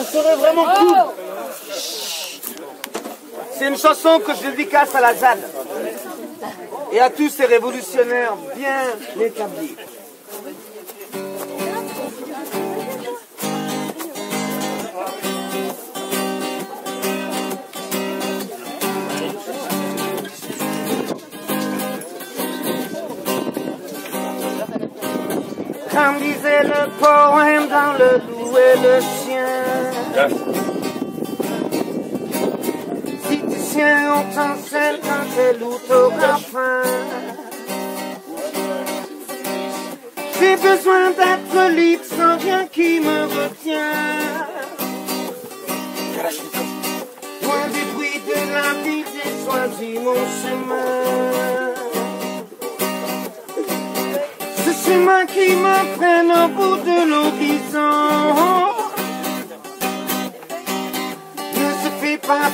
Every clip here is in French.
Ça serait vraiment cool. C'est une chanson que je dédicace à la ZAD et à tous ces révolutionnaires bien établis. Comme disait le poème dans le loup et le chien. Si chiens ont un sel quand c'est l'autographin. J'ai besoin d'être libre sans rien qui me retient. Loin du bruit de la vie, j'ai choisi mon chemin. Ce chemin qui me prenne au bout de l'horizon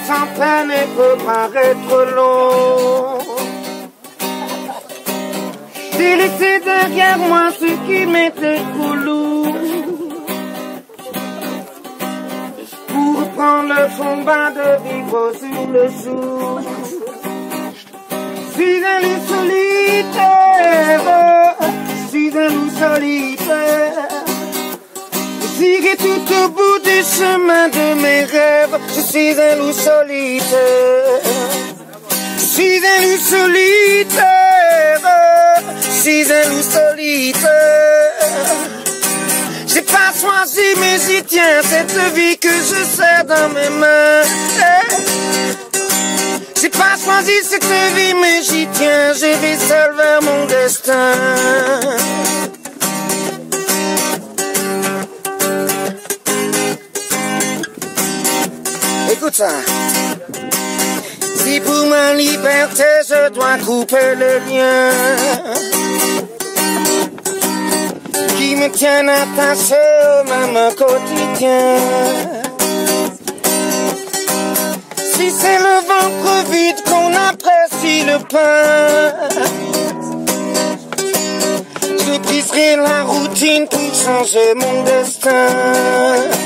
sans peine et peut paraître long. J'ai laissé derrière moi ce qui m'était coulou pour reprendre le combat de vivre sur le jour. Je suis un chemin de mes rêves, je suis un loup solitaire. Je suis un loup solitaire, je suis un loup solitaire. J'ai pas choisi mais j'y tiens cette vie que je serre dans mes mains. J'ai pas choisi cette vie mais j'y tiens, je vais seul vers mon destin. Si pour ma liberté je dois couper le lien qui me tiennent attaché au même quotidien. Si c'est le ventre vide qu'on apprécie le pain, je briserai la routine pour changer mon destin.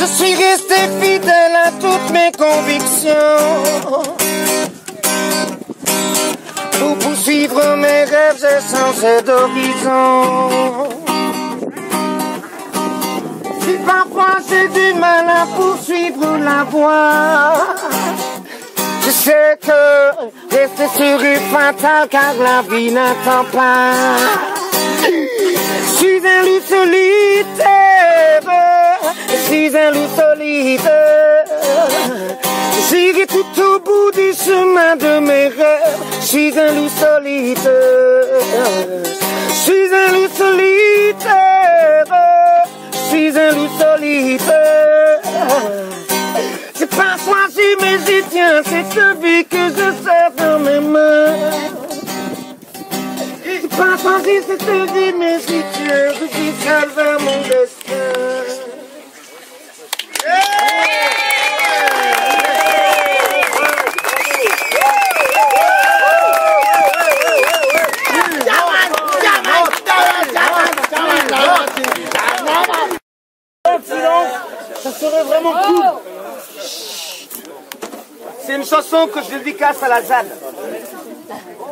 Je suis resté fidèle à toutes mes convictions. Pour poursuivre mes rêves, j'ai changé d'horizon. Si parfois j'ai du mal à poursuivre la voie, je sais que rester serait fatal car la vie n'attend pas. Je suis un loup solitaire, suis un loup solitaire. J'irai tout au bout du chemin de mes rêves, je suis un loup solitaire. Je suis un loup solitaire, je suis un loup solitaire. J'ai pas choisi mais j'y tiens, cette vie que je serre dans mes mains. J'ai pas choisi cette vie mais j'y tiens, je suis vers mon destin. silence, ça serait C'est une chanson que je dédicace à la ZAD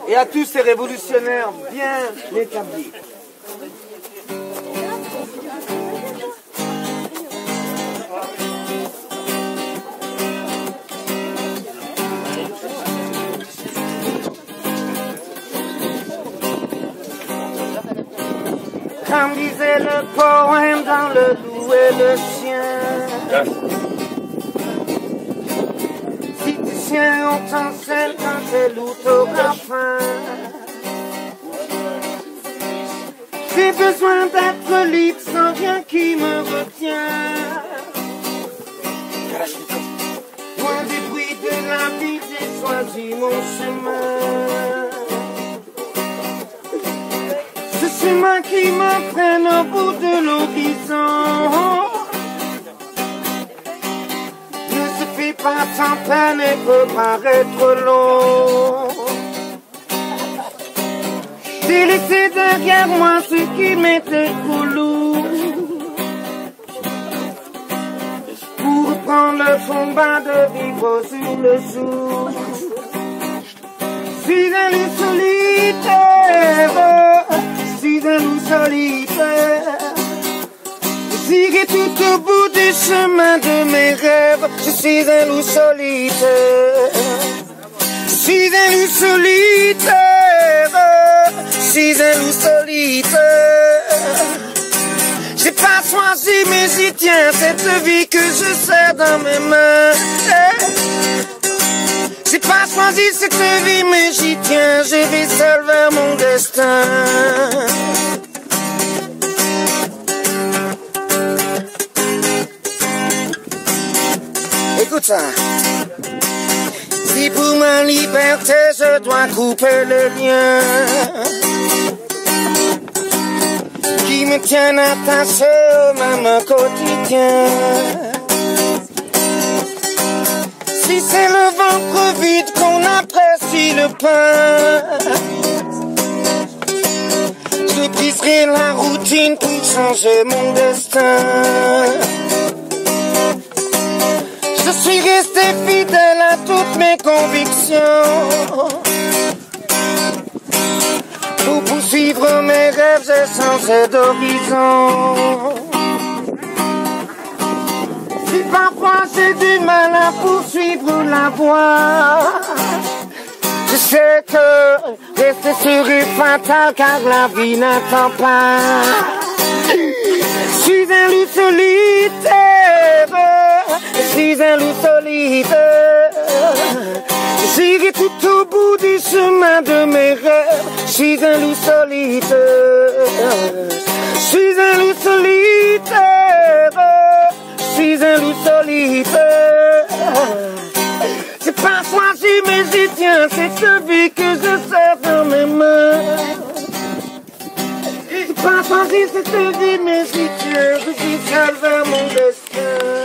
et à tous ces révolutionnaires bien établis. Comme disait le poème dans le loup et le chien. Ont un sel quand c'est l'autographin. J'ai besoin d'être libre sans rien qui me retient. Loin du bruit de la vie, j'ai choisi mon chemin. Ce chemin qui me prenne au bout de l'horizon sans peine et peut paraître long. J'ai laissé derrière moi ce qui m'était coulou prendre le fond bas de vivre sur le jour. Suis un loup solitaire, suis un solitaire. J'irai tout au bout du chemin de mes rêves, je suis un loup solitaire. Je suis un loup solitaire, je suis un loup solitaire. J'ai pas choisi mais j'y tiens cette vie que je serre dans mes mains. J'ai pas choisi cette vie mais j'y tiens, je vais seul vers mon destin. Si pour ma liberté je dois couper le lien qui me tiennent attaché au même quotidien. Si c'est le ventre vide qu'on apprécie le pain, je briserai la routine pour changer mon destin. Je suis resté fidèle à toutes mes convictions. Pour poursuivre mes rêves, j'ai changé d'horizon. Si parfois j'ai du mal à poursuivre la voie, je sais que rester sur est fatal car la vie n'attend pas. Je suis un loup je suis un loup solitaire. J'irai tout au bout du chemin de mes rêves. Je suis un loup solitaire. Je suis un loup solitaire. Je suis un loup solitaire. C'est pas choisi mais j'y tiens. C'est ce vie que je serre dans mes mains. C'est pas choisi cette vie mais j'y tiens. Je suis seul vers mon destin.